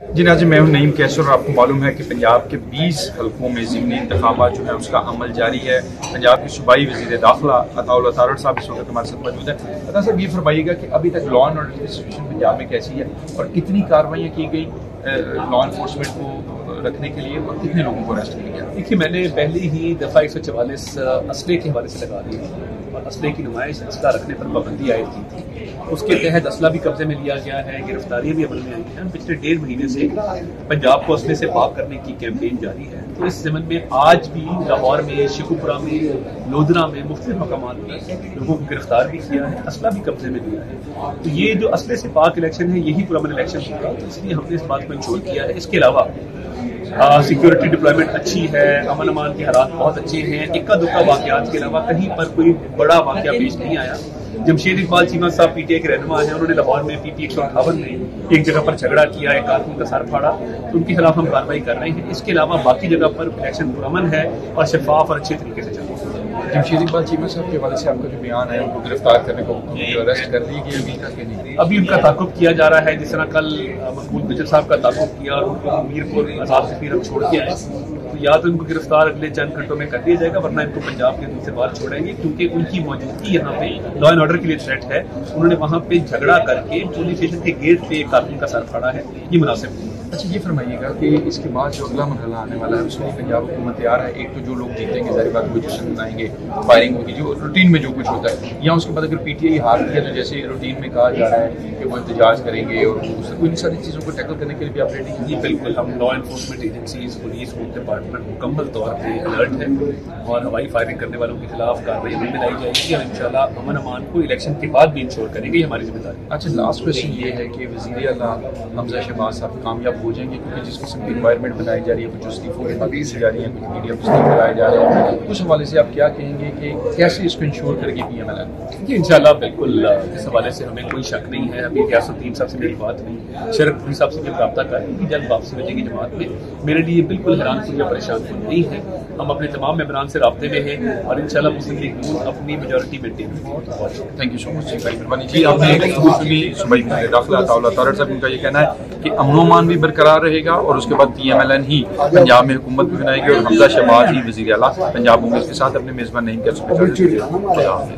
जी नाजिम, मैं हूँ नईम कैसर और आपको मालूम है कि पंजाब के 20 हलकों में ज़मनी इंतबात जो है उसका अमल जारी है। पंजाब के सूबाई वजी दाखिला अताउल तारड़ साहब इस वक्त हमारे साथ मौजूद है। अता साहब, ये फरमाइएगा कि अभी तक लॉ एंड ऑर्डर की सिचुएशन पंजाब में कैसी है और कितनी कार्रवाइयाँ की गई लॉ इन्फोर्समेंट को रखने के लिए और कितने लोगों को अरेस्ट किया गया देखिए, मैंने पहले ही दफ़ा एक सौ चवालीस असले के हवाले से लगा दी और असले की नुमाइश असला रखने पर पाबंदी आयद की थी उसके तहत असला भी कब्जे में लिया गया है, गिरफ्तारियाँ भी अमल में आई हैं। पिछले डेढ़ महीने से पंजाब को असले से पाक करने की कैंपेन जारी है। तो इस जमन में आज भी लाहौर में शिकुपुरा में लोधरा में मुख्त मकाम में लोगों को गिरफ़्तार भी किया है, असला भी कब्जे में लिया है। तो ये जो असले से पाक इलेक्शन है, यही पुरमन इलेक्शन होगा तो इसलिए हमने इस बात को इंश्योर किया है। इसके अलावा सिक्योरिटी डिप्लॉयमेंट अच्छी है अमन अमान के हालात बहुत अच्छे हैं। इक्का दुक्का वाकत के अलावा कहीं पर कोई बड़ा वाक्य पेश नहीं आया। जमशेद इकबाल, चीमा साहब पीटीए के रहनुमा है, उन्होंने लाहौर में पीपी एक सौ अठावन में एक जगह पर झगड़ा किया, एक कारकुन का सर फाड़ा। तो उनके खिलाफ हम कार्रवाई कर रहे हैं। इसके अलावा बाकी जगह पर इलेक्शन पुरमन है और शफाफ और अच्छे तरीके से चल रहा है। जमशेद इकबाल चीमा साहब के हवाले से आपका जो बयान है उनको गिरफ़्तार करने को अरेस्ट कर दी गई अभी तक नहीं। अभी उनका ताकुब किया जा रहा है जिस तरह कल मकबूल बजर साहब का ताकुब किया और उनको मीरपुर आज़ाद फिर हम छोड़ के आए या तो इनको गिरफ़्तार अगले चंद घंटों में कर दिया जाएगा वरना इनको पंजाब के अंदर से बाहर छोड़ेंगे क्योंकि उनकी मौजूदगी यहाँ पे लॉ एंड ऑर्डर के लिए थ्रेट है। उन्होंने वहाँ पे झगड़ा करके पुलिस स्टेशन के गेट पे एक आदमी का सर फाड़ा है। ये मुनासिब नहीं अच्छा ये फरमाइएगा कि इसके बाद जो अगला मरहला आने वाला है उसमें पंजाब हुकूमत तैयार है। एक तो जो लोग जीतेंगे जारी बात वो जश्न मनाएँगे फायरिंग होगी जो रूटीन में जो कुछ होता है। या उसके बाद अगर पीटीआई हार दिया तो जैसे रूटीन में कहा जा रहा है कि वो एहतजाज करेंगे और इन सारी चीज़ों को टैकल करने के लिए भी आप रेडी बिल्कुल। हम law enforcement agencies police home department मुकम्मल तौर पर अलर्ट है और हवाई फायरिंग करने वालों के खिलाफ कार्रवाई अमल में लाई जाएगी और इंशाल्लाह अमन अमान को इलेक्शन के बाद भी इंश्योर करेंगे हमारी ज़िम्मेदारी। अच्छा लास्ट क्वेश्चन ये है कि वजी अला हमजा शहबाज साहब कामयाब हो जाएँगे क्योंकि जिस किस्म की इन्वायरमेंट बनाई जा रही है कुछ उसकी फ़ोटो दी जा रही है कुछ मीडिया पुस्तक जा रहे हैं। उस हवाले से आप क्या कहेंगे कि कैसे इसको इंश्योर करेगी पी एम एल एन इंशाल्लाह बिल्कुल इस हवाले से हमें कोई शक नहीं है। अभी रियासुद्दीन साहब से मेरी बात हुई शरद पुरी साहब से जब रबता कर रही जल्द वापसी हो जाएगी जमात में। मेरे लिए बिल्कुल हैरान परेशान कुछ नहीं है। हम अपने तमाम मेम्बरान से रबते में हैं और इंशाल्लाह मुस्लिम लीग नून अपनी majority maintain thank you so much जी बड़ी मेहरबानी जी आपने सुबह दाखिला तारड़ साहब उनका ये कहना है कि अमनोमान भी बरकरार रहेगा और उसके बाद पी एम एल एन ही पंजाब में हुकूमत भी बनाएगी और हमजा शहबाज ही वजी अला पंजाब होंगे के साथ अपने मेजबान नहीं कर सकते।